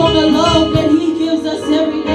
for the love that he gives us every day.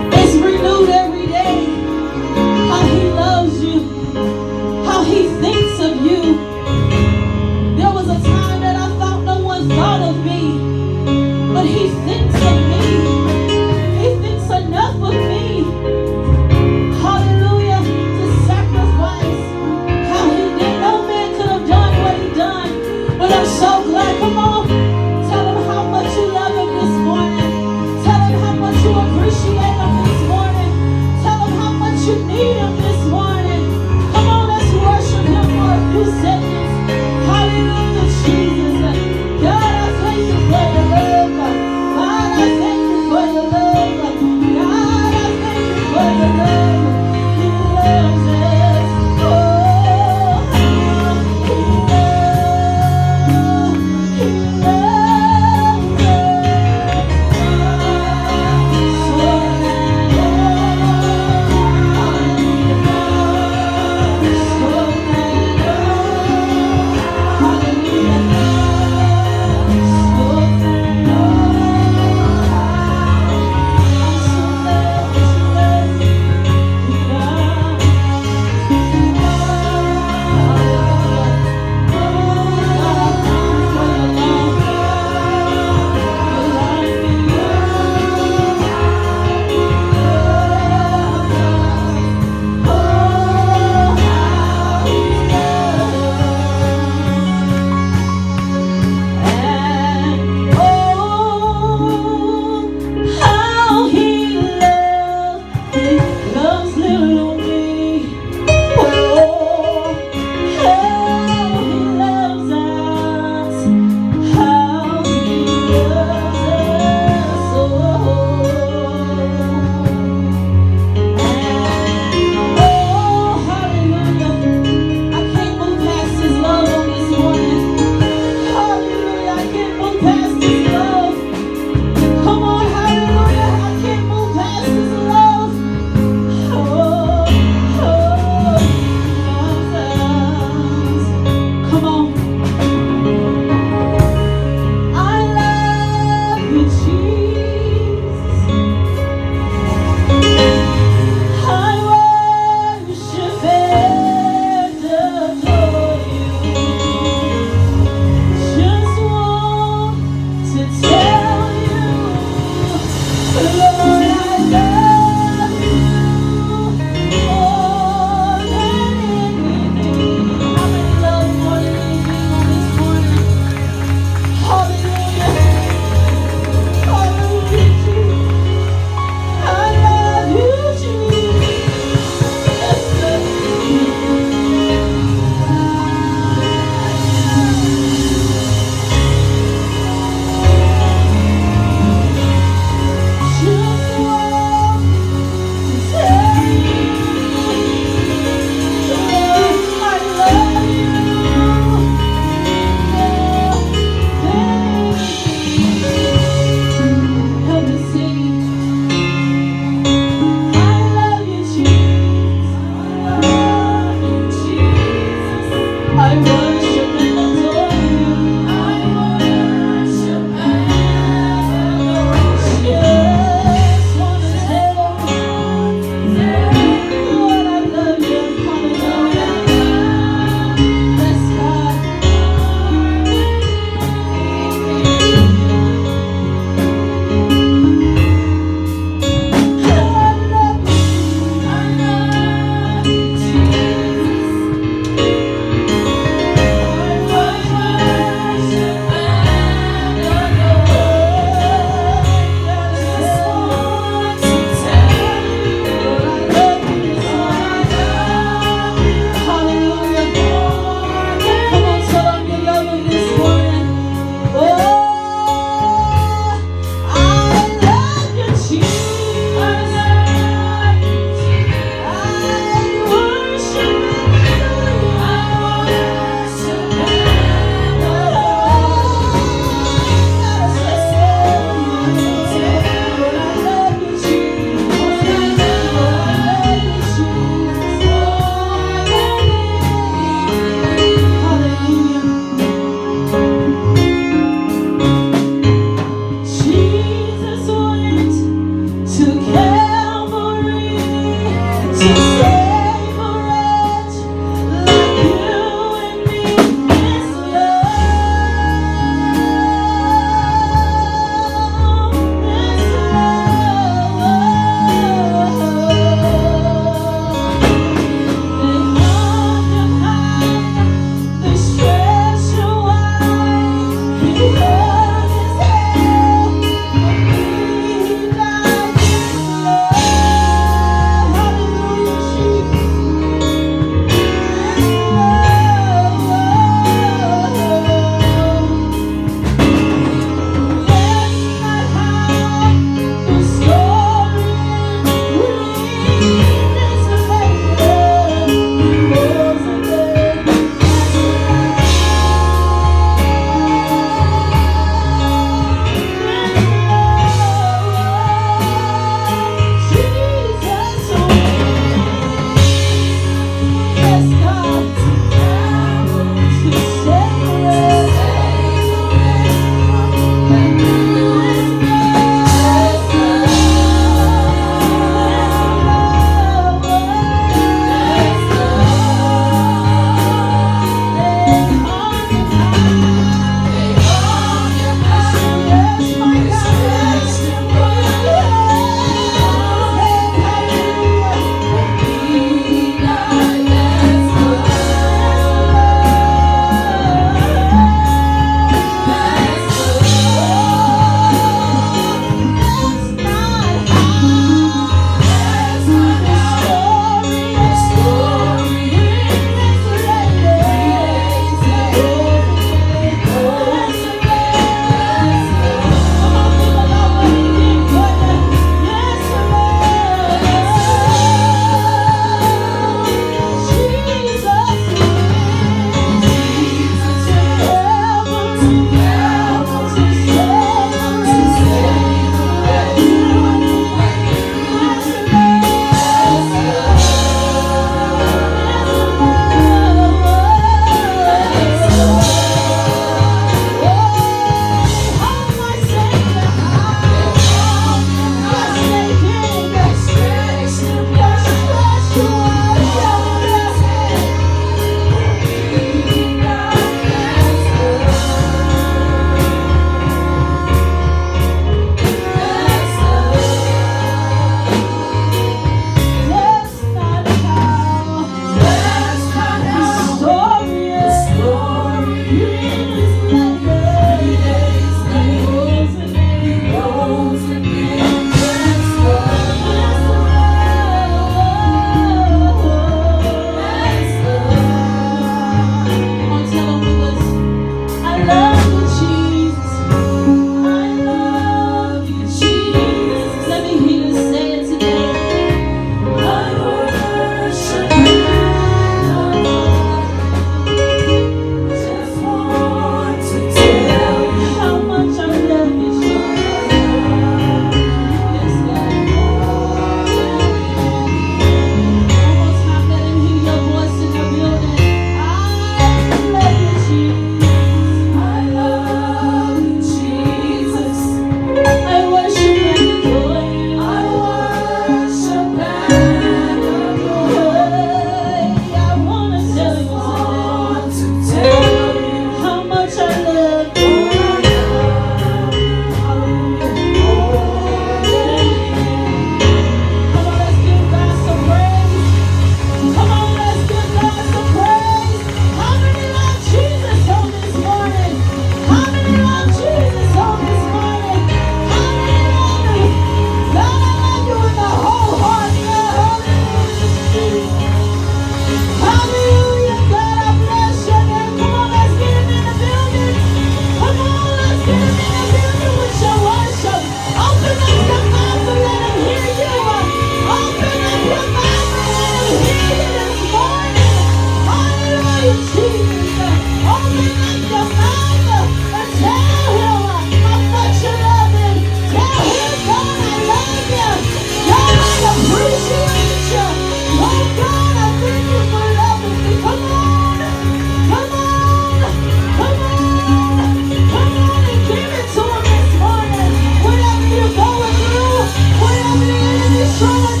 Oh.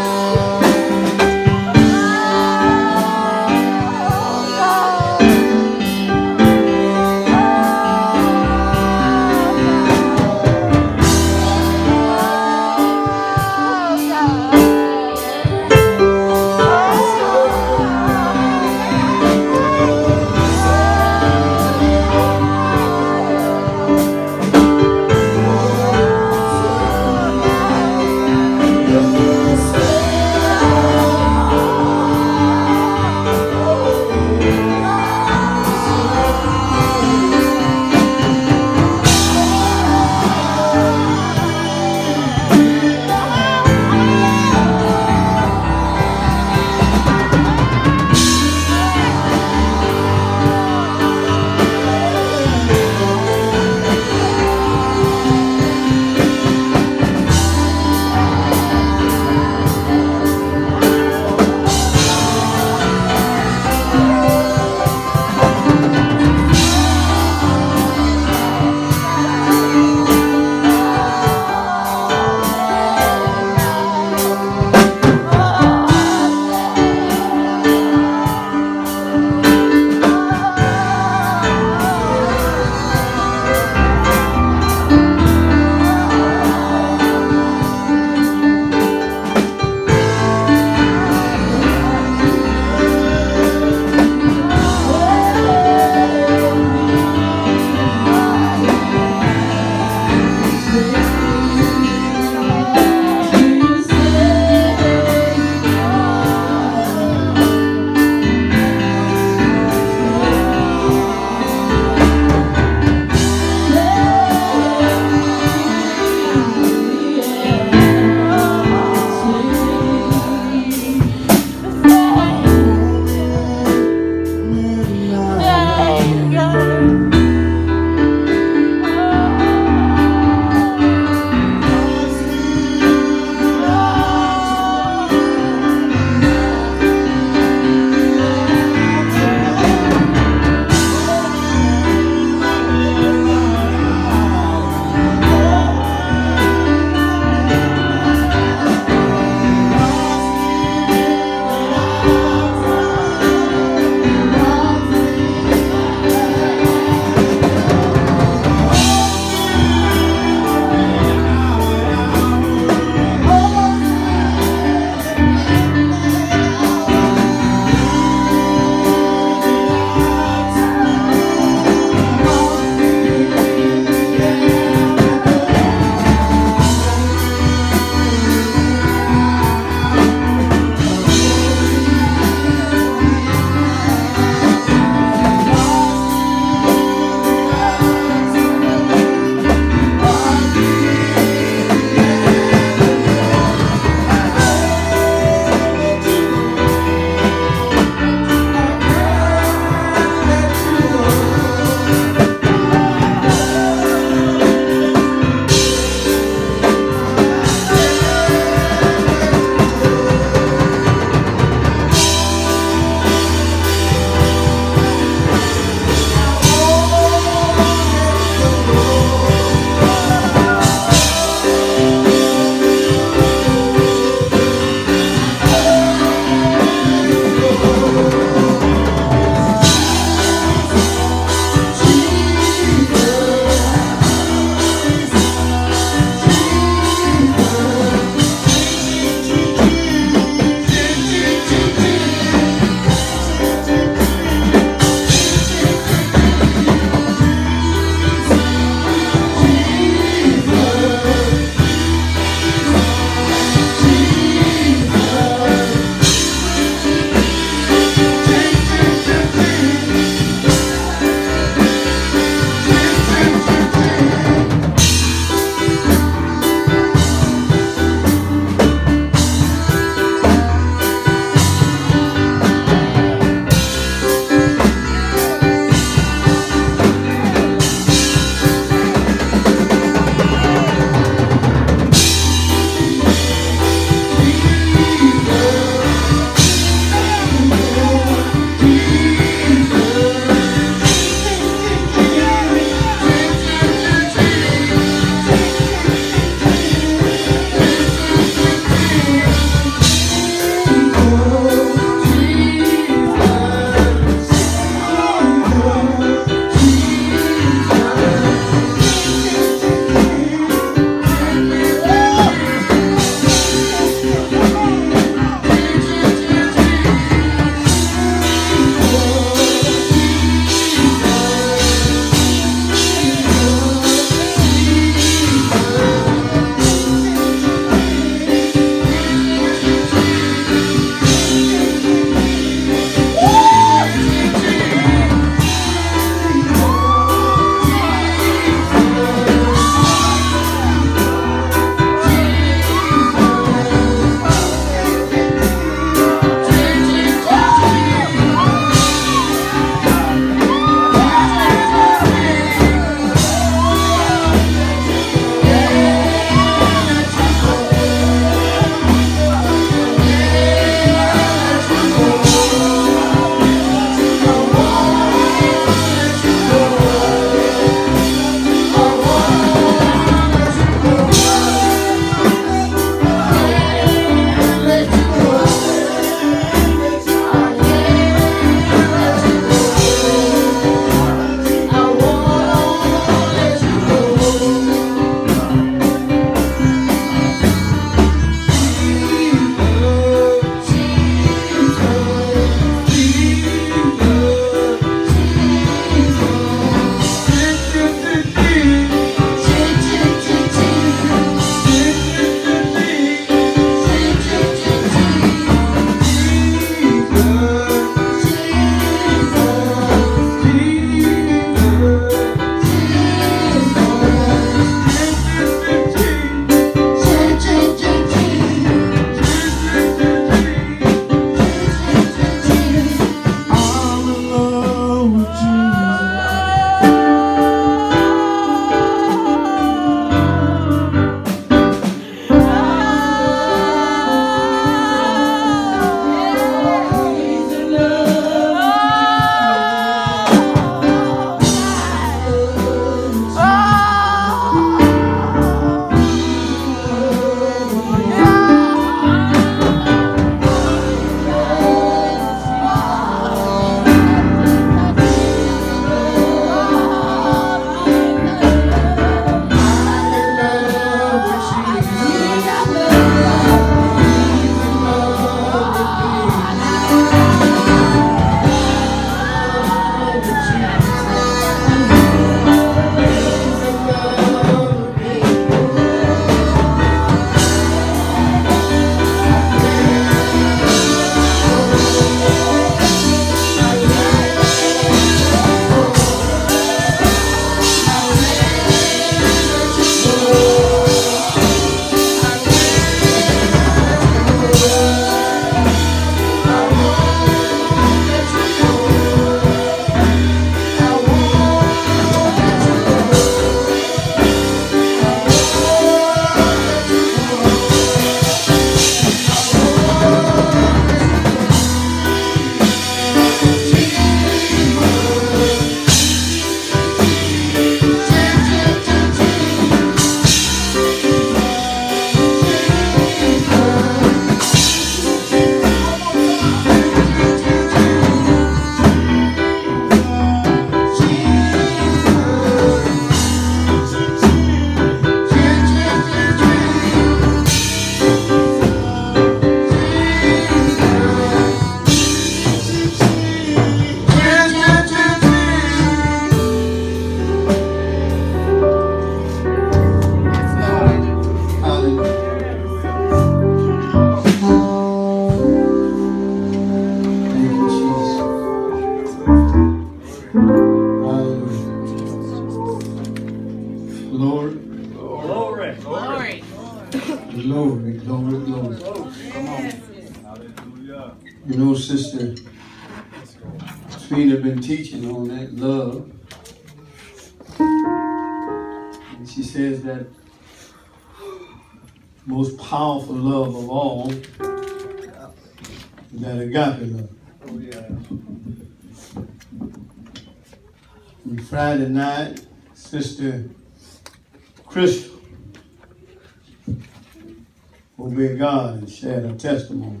Obeyed God and shared her testimony.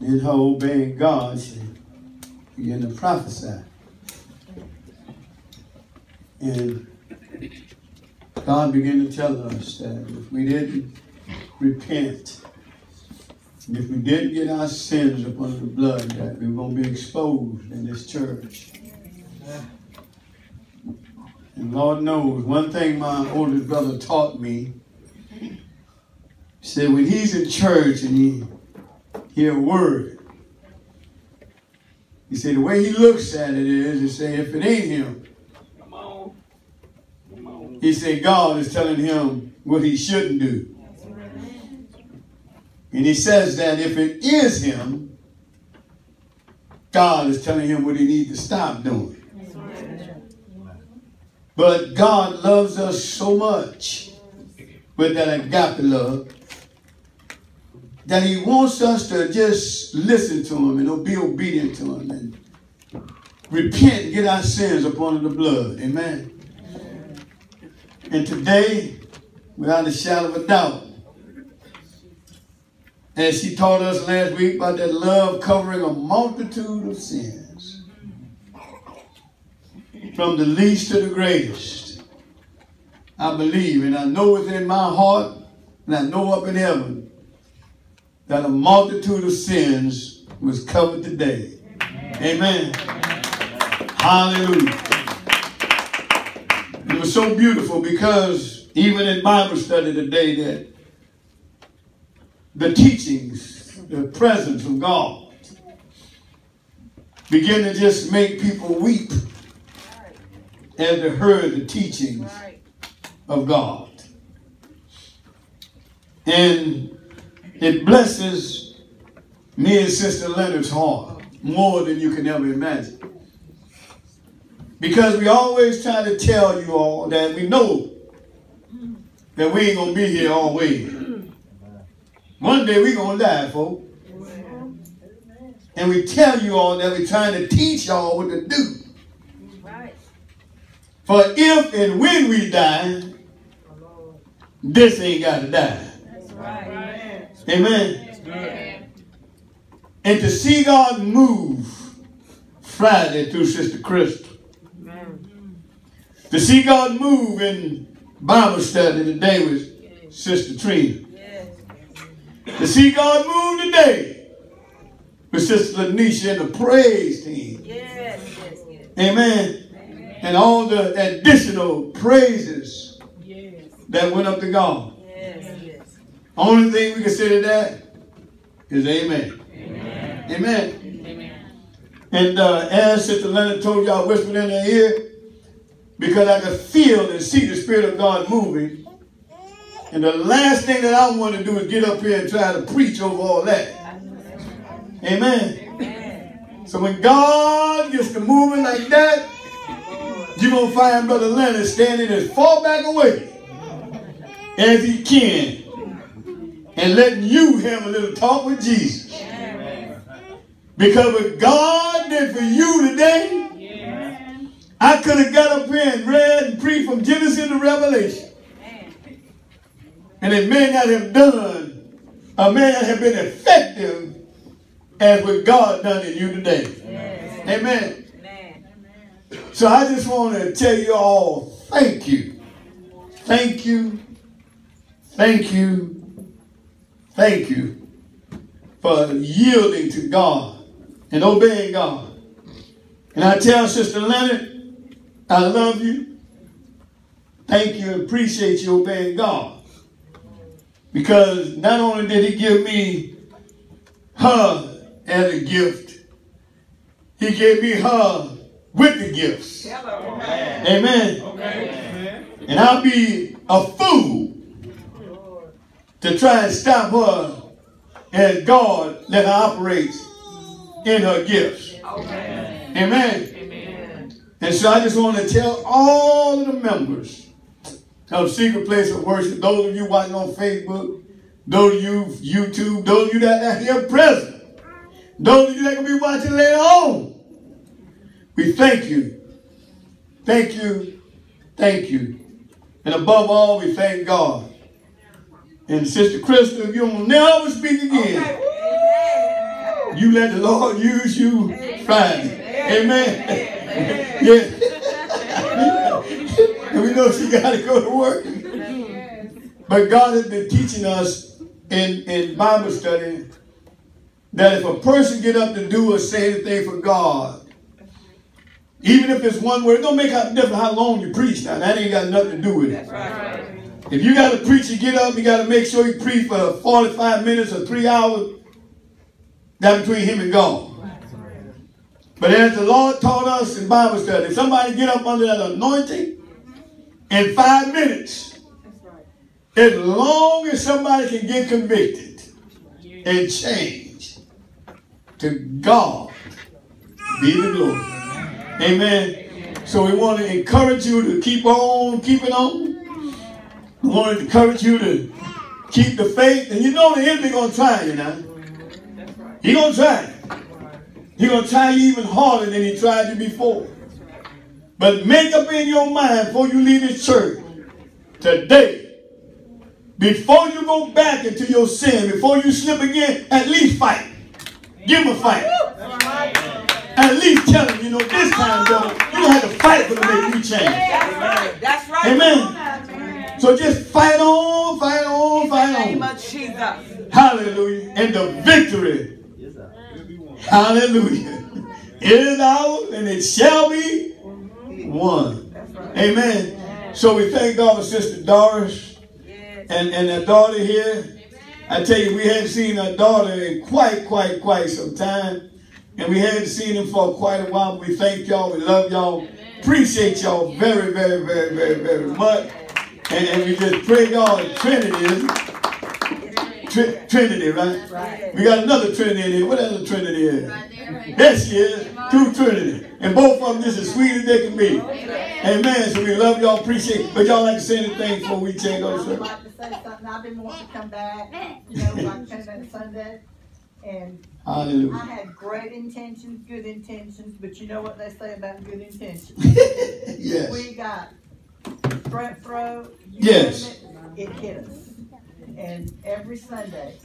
In her obeying God, she began to prophesy. And God began to tell us that if we didn't repent, and if we didn't get our sins upon the blood, that we were going to be exposed in this church. And Lord knows, one thing my oldest brother taught me, said when he's in church and he hear a word, he said the way he looks at it is, he say if it ain't him, he said God is telling him what he shouldn't do. And he says that if it is him, God is telling him what he needs to stop doing. But God loves us so much with that agape love that he wants us to just listen to him and be obedient to him and repent and get our sins upon the blood. Amen. And today, without a shadow of a doubt, as she taught us last week about that love covering a multitude of sins, from the least to the greatest, I believe and I know within my heart and I know up in heaven that a multitude of sins was covered today. Amen. Hallelujah. It was so beautiful because even in Bible study today that the teachings, the presence of God begin to just make people weep as they heard the teachings of God. And it blesses me and Sister Leonard's heart more than you can ever imagine. Because we always try to tell you all that we know that we ain't going to be here always. One day we're going to die, folks. And we tell you all that we're trying to teach y'all what to do. For if and when we die, this ain't got to die. Amen. And to see God move Friday through Sister Crystal. To see God move in Bible study today with Sister Trina. To see God move today with Sister Lanisha and the praise team. Amen. And all the additional praises that went up to God. Only thing we can say to that is amen. Amen. amen. And uh, as Sister Leonard told y'all, whispered in her ear, because I could feel and see the Spirit of God moving. And the last thing that I want to do is get up here and try to preach over all that. Amen. So when God gets to moving like that, you're going to find Brother Leonard standing as far back away as he can and letting you have a little talk with Jesus. Because what God did for you today, I could have got up here and read and preached from Genesis to Revelation. And it may not have done, or may not have been effective as what God done in you today. Amen. So I just want to tell you all thank you. Thank you. Thank you. Thank you for yielding to God and obeying God. And I tell Sister Leonard, I love you. Thank you and appreciate you obeying God. Because not only did he give me her as a gift, he gave me her with the gifts. Amen. Amen. And I'll be a fool to try and stop her as God let her operate in her gifts. Amen. amen And so I just want to tell all of the members of Secret Place of Worship, those of you watching on Facebook, those of you YouTube, those of you that are here present, those of you that can be watching later on, we thank you. Thank you. Thank you. And above all, we thank God. And Sister Crystal, you don't never speak again, you let the Lord use you Friday. Amen. yeah. and we know she got to go to work. But God has been teaching us in, in Bible study that if a person get up to do or say anything for God, even if it's one word, it don't make a difference how long you preach now. That ain't got nothing to do with it. If you got to preach, you get up, you got to make sure you preach for 45 minutes or three hours. That's between him and God. But as the Lord taught us in Bible study, if somebody get up under that anointing in five minutes, as long as somebody can get convicted and change, to God be the glory. Amen. So we want to encourage you to keep on keeping on. We want to encourage you to keep the faith. And you know the enemy going to try you now. He going to try. He going to try you even harder than he tried you before. But make up in your mind before you leave this church today. Before you go back into your sin, before you slip again, at least fight. Give him a fight. At least tell him, you know, this time, though, you don't have to fight for to make you change. That's right. Amen. So just fight on, fight on, In the fight name on. of Jesus. Hallelujah. And the victory. Hallelujah. It is ours and it shall be won. Amen. So we thank God for Sister Doris and, and her daughter here. I tell you, we hadn't seen our daughter in quite, quite, quite some time. And we hadn't seen him for quite a while. We thank y'all. We love y'all. Appreciate y'all very, very, very, very, very much. And, and we just pray God Trinity. isn't it? Trinity, right? We got another Trinity in here. What else Trinity is? There she is. Two Trinity. And both of them just as sweet as they can be. Amen. So we love y'all. Appreciate it. But y'all like to say anything before we change on the I'd like to say something. I've been wanting to come back, you know, like came back Sunday. And I had great intentions, good intentions, but you know what they say about good intentions? Yes. We got front throw. You Yes. It, it hit us. And every Sunday,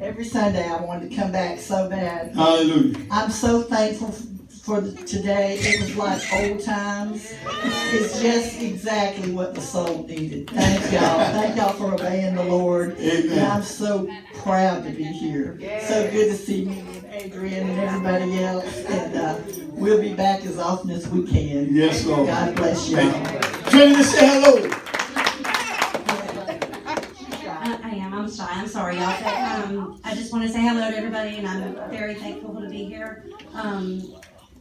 every Sunday I wanted to come back so bad. Hallelujah. I'm so thankful for the, today. It was like old times. It's just exactly what the soul needed. Thank y'all. Thank y'all for obeying the Lord. Amen. And I'm so proud to be here. So good to see me and Adrian and everybody else. And uh, we'll be back as often as we can. Yes, Lord. God bless y'all. Trinity, say hello. Shy. I'm sorry, y'all. But, um, I just want to say hello to everybody, and I'm very thankful to be here. Um,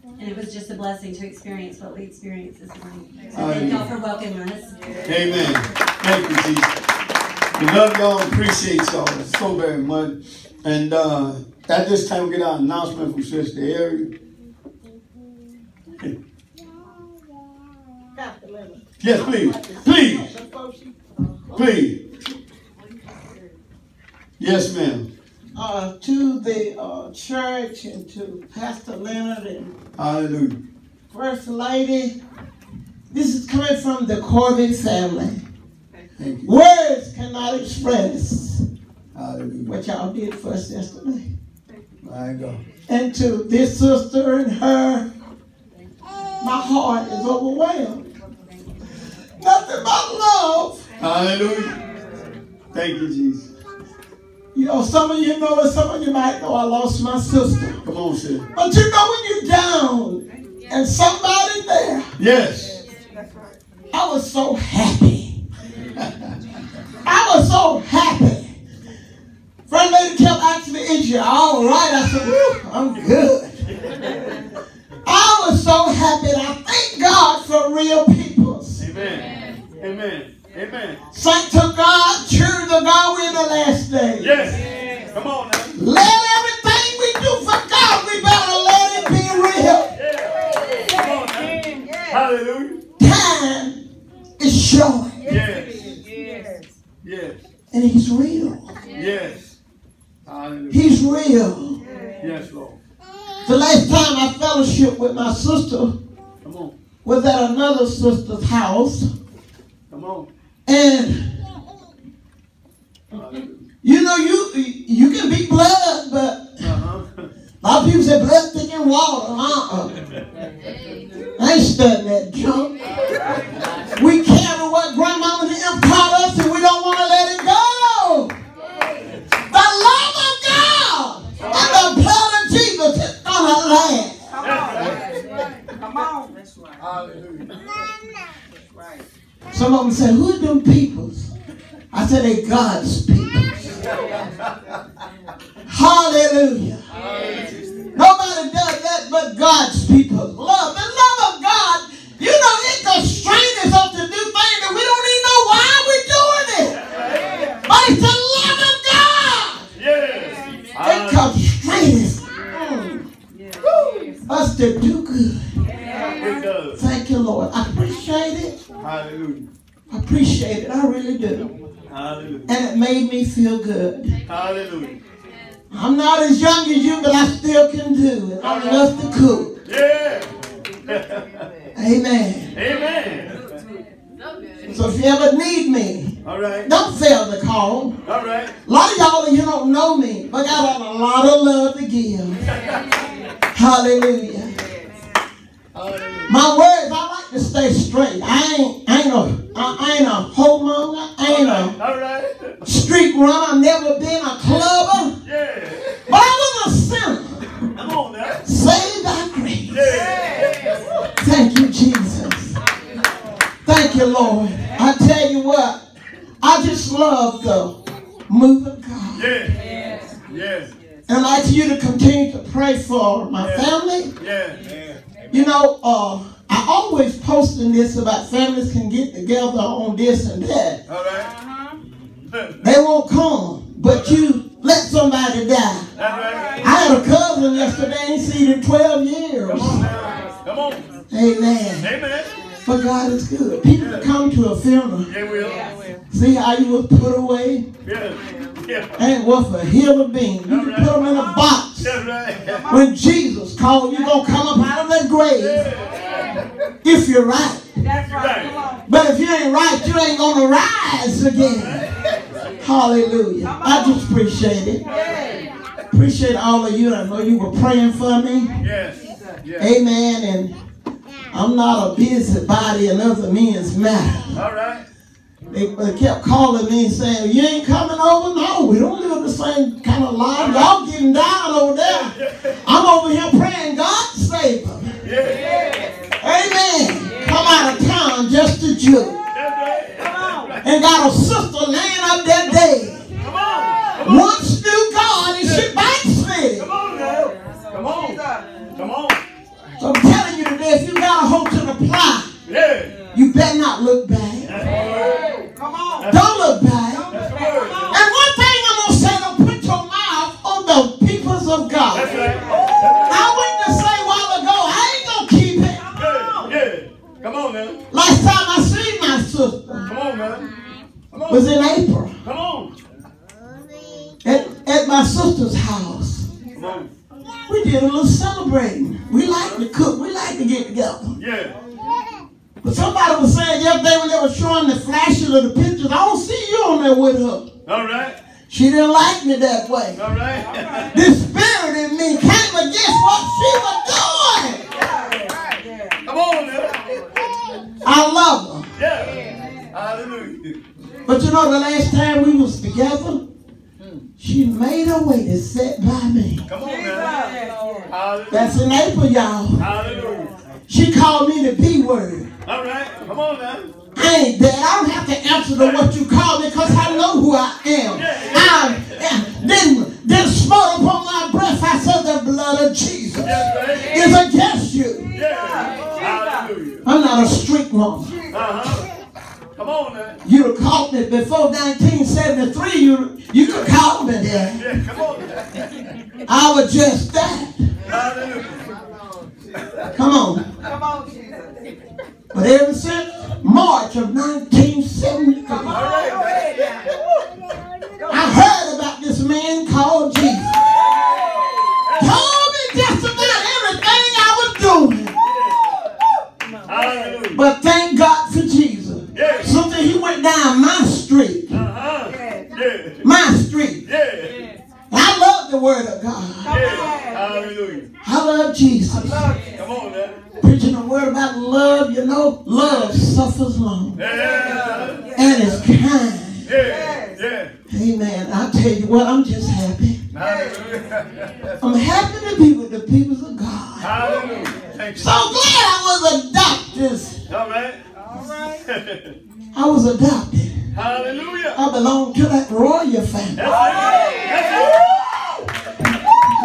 and it was just a blessing to experience what we experienced this morning. So thank y'all for welcoming us. Amen. Thank you, Jesus. We love y'all and appreciate y'all so very much. And uh, at this time, we get our announcement from Sister Ari. Pastor Leonard. Yes, please. Please. Please. Yes, ma'am. uh, to the uh, church and to Pastor Leonard and Hallelujah. First Lady. This is coming from the Corbin family. Words cannot express Hallelujah. what y'all did for us yesterday. My God. And to this sister and her, my heart is overwhelmed. Nothing but love. Hallelujah. Thank you, Jesus. You know, some of you know, and some of you might know I lost my sister. Come on, sis. But you know when you're down and somebody there, Yes. I was so happy. I was so happy. Friend lady kept asking me, is you all right? I said, I'm good. I was so happy and I thank God for real people. Amen. Amen. Amen. Amen. Saints of God, children of God, we're in the last day. Yes. Come on now. Let everything we do for God, we better let it be real. Yeah. Come on now. Hallelujah. Time is short, Yes. Yes. and He's real. Yes. Hallelujah. He's real. Yes, Lord. The last time I fellowship with my sister Come on. was at another sister's house, Come on. And you know you you can be blood, but Uh-huh. a lot of people say blood thick in water. Uh-uh. I ain't studying that junk. We carry what grandmama and them taught us, and we don't want to let it go. The love of God and the blood of Jesus is gonna last. That's right. Hallelujah. Some of them say, "Who are them peoples?" I said, "They God's peoples." Hallelujah. Nobody does that but God's people. Love. The love of God, you know, it constrains us to do things that we don't even know why we're doing it. But it's the love of God. Yes. It Hallelujah. constrains us to do good. Hallelujah. I appreciate it. I really do. Hallelujah. And it made me feel good. Hallelujah. I'm not as young as you, but I still can do it. I'm enough to cook. Yeah. Amen. Amen. So if you ever need me, All right. don't fail to call. All right. A lot of y'all, you don't know me, but I got a lot of love to give. Hallelujah. My words, I like to stay straight. I ain't, I ain't a, I ain't a homemonger. I ain't a All right. street runner. I've never been a clubber. Yeah. But I was a sinner. Come on now. Saved by grace. Yeah. Thank you, Jesus. Thank you, Lord. I tell you what, I just love the move of God. Yeah. Yes. And I'd like you to continue to pray for my family. Yeah. You know, uh, I always posting this about families can get together on this and that. All right. They won't come, but you let somebody die. That's right. I had a cousin yesterday, ain't seen in 12 years. Come on now. Come on. Amen. Amen. But God is good. People that come to a funeral, Yeah, will. see how you were put away? Yeah. Yeah. Ain't worth a hill of beans. You can put them in a box. When Jesus called, you going to come up out of that grave if you're right. That's right. But if you ain't right, you ain't going to rise again. Hallelujah. I just appreciate it. Appreciate all of you. I know you were praying for me. Yes. Yes. Amen. And I'm not a busybody in other men's matters. All right. They, they kept calling me and saying, You ain't coming over? No, we don't live the same kind of life. Y'all getting down over there. I'm over here praying God save them. Amen. Come out of town just a Jew. And got a sister laying up that day. Come on. Once knew God and she backslid. Come on now. Come on. Come on. So I'm telling you today, if you got a hope to the plow, Yeah. You better not look back. Come on. Don't look back. That's the word. And one thing I'm going to say, don't put your mouth on the peoples of God. That's right. I went to say a while ago, I ain't going to keep it. Yeah. Yeah. Come on now. Last time I seen my sister Come on now. Come on. was in April Come on. at, at my sister's house. Come on. We did a little celebrating. We like to cook. We like to get together. Yeah. But somebody was saying yesterday when they were showing the flashes of the pictures, I don't see you on there with her. All right. She didn't like me that way. All right. The spirit in me came against what she was doing. Come on now. I love her. Yeah. Hallelujah. But you know the last time we was together, she made her way to sit by me. Come on. Hallelujah. That's in April, y'all. Hallelujah. She called me the B word. All right. Come on now. I ain't dead. I don't have to answer to what you call me because I know who I am. I uh, then then smote upon my breath. I said the blood of Jesus is against you. Yeah. I'm not a street woman. Uh huh. Come on now. You'd have 70, before 1973, you, you could call me there. Yeah, come on. I was just that. Hallelujah. Come on. Come on, Jesus. But ever since March of 1973, Come on. Go ahead now. I heard about this man called Jesus. Told me just about everything I was doing. Hallelujah. But thank God for Jesus. Yeah. Something he went down my street. Uh-huh. Yeah. My street. Yeah. I love the word of God. Yeah. Hallelujah. I love Jesus. Come on now. Preaching the word about love, you know, love suffers long Yeah. and is kind. Yeah. Yeah. Amen. I tell you what, I'm just happy. Hallelujah. I'm happy to be with the people of God. Hallelujah. Thank you. So glad I was adopted. All right. All right. I was adopted. Hallelujah. I belong to that royal family. That's it. That's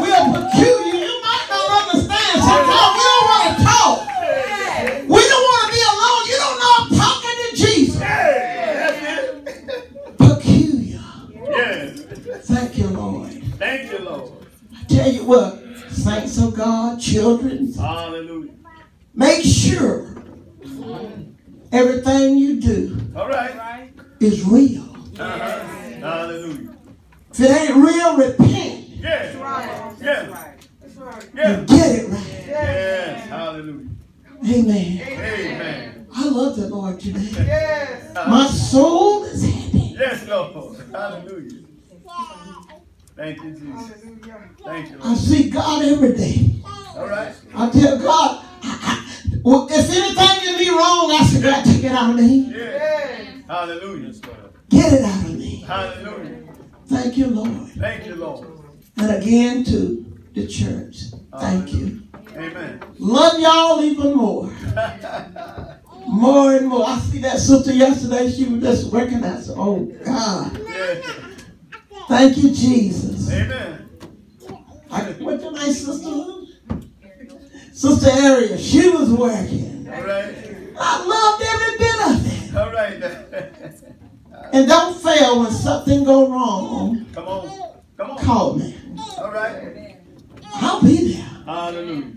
We are peculiar. You might not understand. Sometimes we don't want to talk. We don't want to be alone. You don't know I'm talking to Jesus. it. Yeah. That's it. Peculiar. Yeah. Thank you, Lord. Thank you, Lord. I tell you what, saints of God, children, Hallelujah. make sure everything you do All right. Is real. Uh-huh. Hallelujah. If it ain't real, repent Yeah. Yeah. Yeah. and get it right. Yes. Hallelujah. Amen. Amen. I love the Lord today. Yes. My soul is happy. Yes, Lord. Hallelujah. Thank you, Jesus. Thank you, I see God every day. All right. I tell God, I, I, well, if anything in me wrong, I said, God, take it out of me. Yeah. Hallelujah. Get it out of me. Hallelujah. Thank you, Lord. Thank you, Lord. And again to the church. Thank you. Amen. Love y'all even more. More and more. I see that sister yesterday. She was just working. I oh, God. Yeah. Thank you, Jesus. Amen. I, what's your name, sister? Sister Area. She was working. All right. I loved every bit of it. All right. And don't fail when something go wrong. Come on. Come on. Call me. All right. I'll be there. Hallelujah.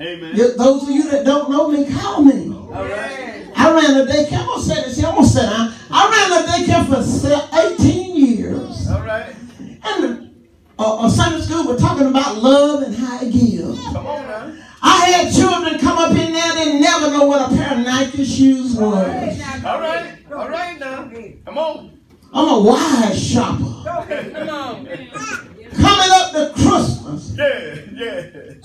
Amen. Those of you that don't know me, call me. All right. I ran a daycare. I'm gonna say this. I'm gonna sit down. I ran a daycare for 18 years. All right. And uh, a Sunday school we're talking about love and how it gives. Come on now. I had children come up in there, they never know what a pair of Nike shoes was. All right. All right now. Come on. I'm a wise shopper. Come on. Coming up to Christmas. Yeah. Yeah.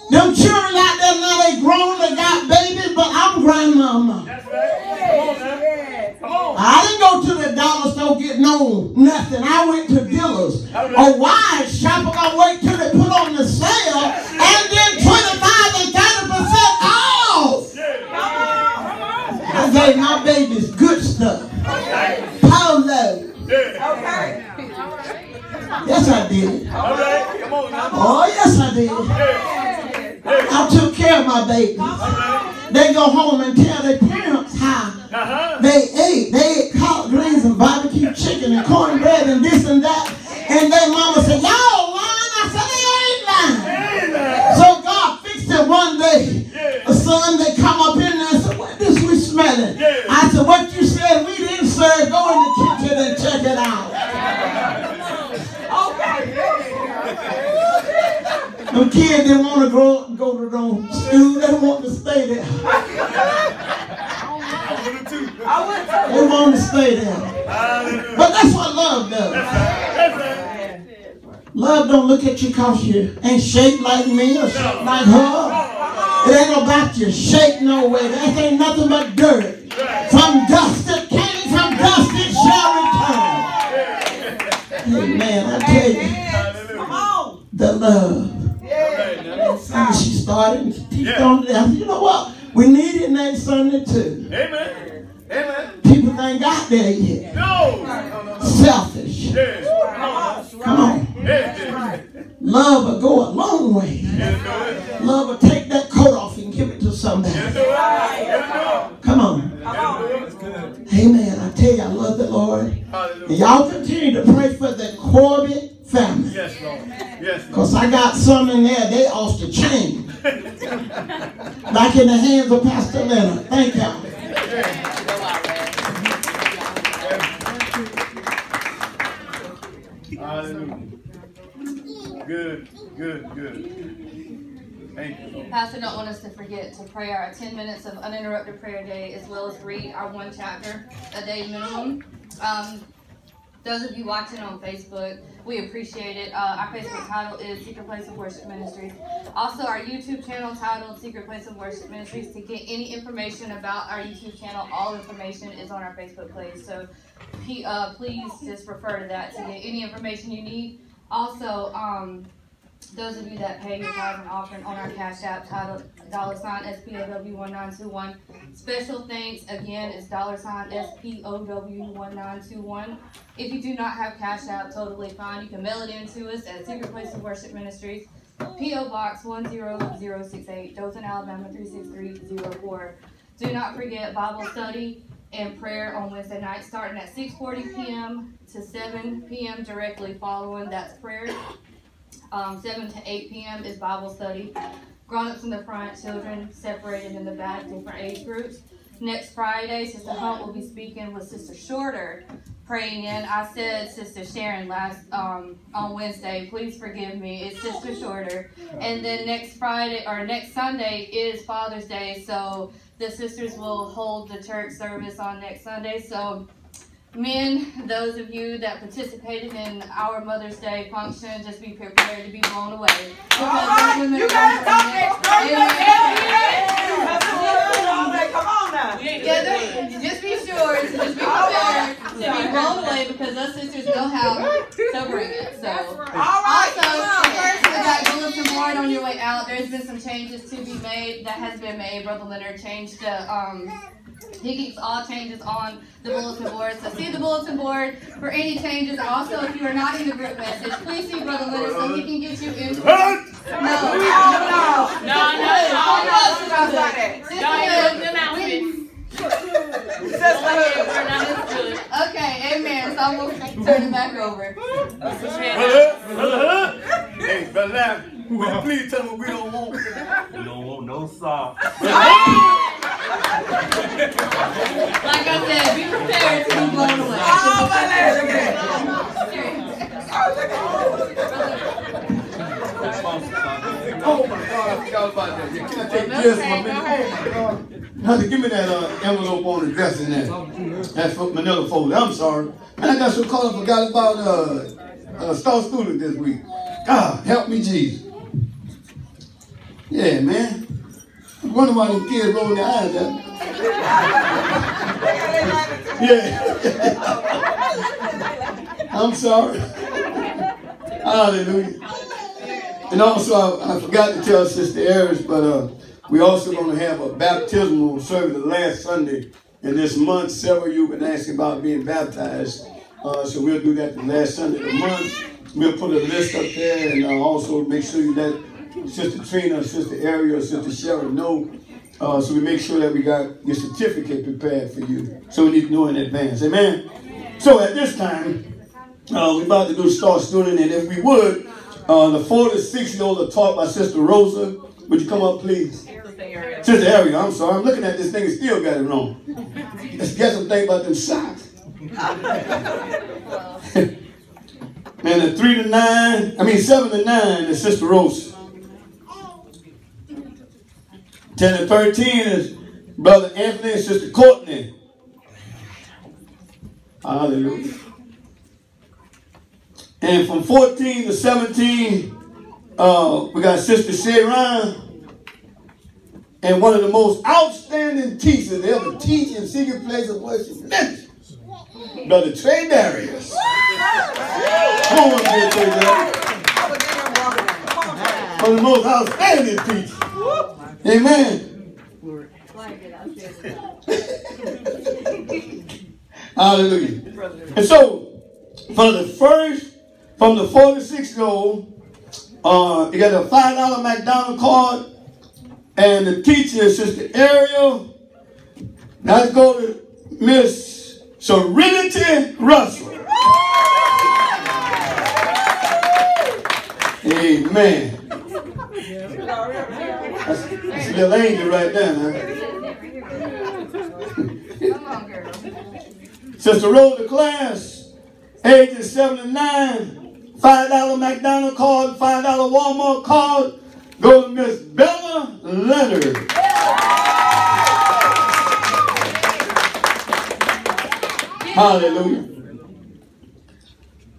Them children out there now, they grown, they got babies, but I'm grandmama. That's right. Come on Come on. I didn't go to the dollar store get no nothing. I went to dealers. A wise shopper gonna wait till they put on the sale and then 25 and 30 percent off. Yeah. I gave my babies good stuff. Polo. Yeah. Okay. Yes, I did. All right. Come on. Oh, yes, I did. I took care of my babies. They go home and tell their parents how they ate. They ate collard greens and barbecue chicken and cornbread and this and that. And their mama said, y'all lying? I said, they ain't lying. So God fixed it one day. Yeah. A son, they come up in smelling? Yeah. I said, what you said we didn't serve, go in the kitchen and check it out. Them kids didn't want to grow up and go to no school. They want to stay there. I went to They want to stay there. But that's what love does. Love don't look at you cause you ain't shaped like me or shaped like her. It ain't about your shape no way. That ain't nothing but dirt. From dust it came, from dust it shall return. Amen. I tell you, Hallelujah. the love. Right now. And she started and she Yeah. on it. You know what? We need it next Sunday too. Amen. Amen. People ain't got there yet. No. Selfish. Yes. Come on. Come on. Yes, yes. Love will go a long way. Yes. Love will take that coat off and give it to somebody. Yes, Come on. Yes. Amen. I tell you, I love the Lord. And y'all continue to pray for the Corbett family. Yes, Lord. Yes, Because I got some in there, they off the chain. like in the hands of Pastor Leonard. Thank y'all. Hallelujah. Good, good, good. Thank you, Pastor don't want us to forget to pray our 10 minutes of uninterrupted prayer day as well as read our one chapter a day minimum. Um, those of you watching on Facebook, we appreciate it. Uh, our Facebook title is Secret Place of Worship Ministries. Also, our YouTube channel titled Secret Place of Worship Ministries. To get any information about our YouTube channel, all information is on our Facebook page. So uh, please just refer to that to get any information you need. Also, um, those of you that pay your tithe offering on our cash app titled dollar sign SPOW one nine two one. Special thanks again is dollar sign SPOW one nine two one. If you do not have cash app, totally fine. You can mail it in to us at Secret Place of Worship Ministries, P.O. Box one zero zero six eight, Dothan, Alabama three six three zero four. Do not forget Bible study and prayer on Wednesday night, starting at six forty p.m. to seven p.m. directly following. That's prayer. Um, 7 to 8 p.m. is Bible study. Grown-ups in the front, children separated in the back, different age groups. Next Friday, Sister Hunt will be speaking with Sister Shorter, praying in. I said Sister Sharon last um, on Wednesday. Please forgive me. It's Sister Shorter. And then next Friday or next Sunday is Father's Day, so the sisters will hold the church service on next Sunday. So Men, those of you that participated in our Mother's Day function, just be prepared to be blown away. All right, you guys talk next. Come on now. Yeah, there- just be sure, just be prepared to be blown away because those sisters know how to bring it. So, All right. also, first with that bulletin board on your way out, there's been some changes to be made. That has been made. Brother Leonard changed the um. He keeps all changes on the bulletin board. So see the bulletin board for any changes. Also, if you are not in the group message, please see Brother Leonard so he can get you into. Hunt! No. No, no, no. no. That's not it. Sister Don't Hood, put them outfits. we- Sister Hood. Okay, amen. So I'm gonna turn it back over. Brother, brother, hey, brother, Larry, will you please tell me we don't want? You don't want no sauce. Like I said, be prepared to be blown away. Oh, my leg again. Oh my God, I forgot about that. Yeah, Can I take this for a minute? Oh my God. Honey, give me that uh, envelope on the dressing there. That's for Manila folder. I'm sorry. Man, I got so caught up, forgot about uh, uh, Star Student this week. God, help me, Jesus. Yeah, man. I wonder why them kids rolling their eyes at me. Yeah. I'm sorry. Hallelujah. And also, I, I forgot to tell Sister Eris, but uh, we also going to have a baptismal service the last Sunday in this month. Several of you have been asking about being baptized. Uh, so we'll do that the last Sunday of the month. We'll put a list up there and uh, also make sure you let Sister Trina, Sister Ariel, Sister Sharon know. Uh, so we make sure that we got your certificate prepared for you. So we need to know in advance. Amen. So at this time, uh, we're about to do Star Student, and if we would, uh, the four to six year olds are taught by Sister Rosa. Would you come up, please? Sister Ariel, I'm sorry. I'm looking at this thing and still got it wrong. Let's get some thing about them socks. Man, the three to nine, I mean seven to nine is Sister Rosa. Ten to thirteen is Brother Anthony and Sister Courtney. Hallelujah. And from 14 to 17, uh, we got Sister Sharon. And one of the most outstanding teachers they ever teach in secret place of worship ministry. Brother Trey Darius. Come on, Trey Darius. One of the most outstanding teachers. Amen. Hallelujah. And so, from the first, from the 46 year old, uh, you got a $5 McDonald's card, and the teacher is Sister Ariel. Now let's go to Miss Serenity Russell. Amen. That's, that's little angel right there, huh? Sister Rhoda Class, ages 79, $5 McDonald's card, $5 Walmart card. Go to Miss Bella Leonard. Hallelujah.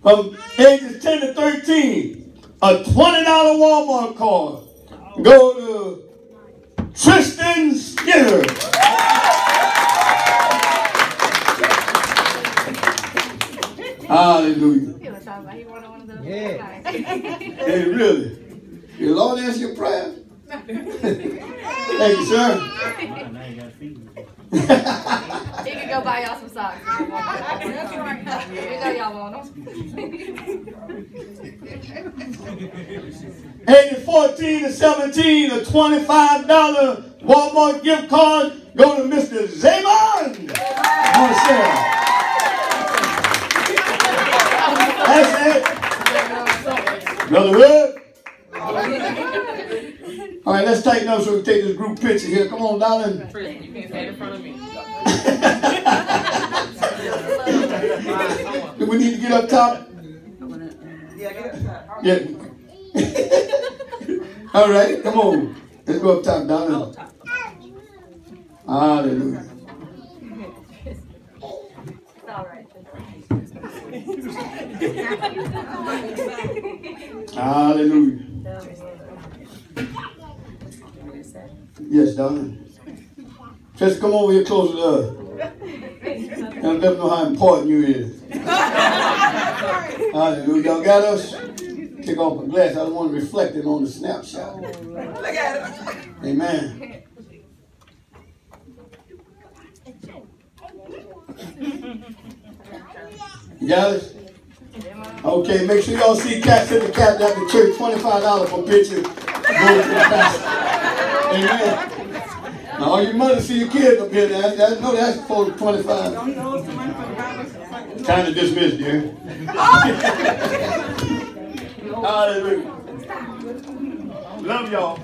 From ages 10 to 13, a $20 Walmart card. Go to Tristan Skinner. Hallelujah. Yeah. Hey, really? The Lord answer your prayer? Thank you, sir. He could go buy y'all some socks. We know y'all want them. Ages 14 to 17, a $25 Walmart gift card. Go to Mr. Zaman. Marcel. That's it. Brother Hood. All right, let's tighten up so we can take this group picture here. Come on, darling. You can't stand in front of me. Do we need to get up top? Yeah, get up top? Yeah. All right, come on. Let's go up top, darling. Hallelujah. It's all right. Hallelujah. Yes, darling. Just come over here closer to us. And let them know how important you is. Hallelujah. Y'all got us? Take off my glass. I don't want to reflect it on the snapshot. Look at it. Amen. You got it? Okay, make sure y'all see Cat in the Cat at the church. $25 for picture. Go to the pastor. Amen. Now, all your mothers see your kids up here. Now, I know that's for 25. Time to dismiss, dear. Hallelujah. Love y'all.